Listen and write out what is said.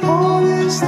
All is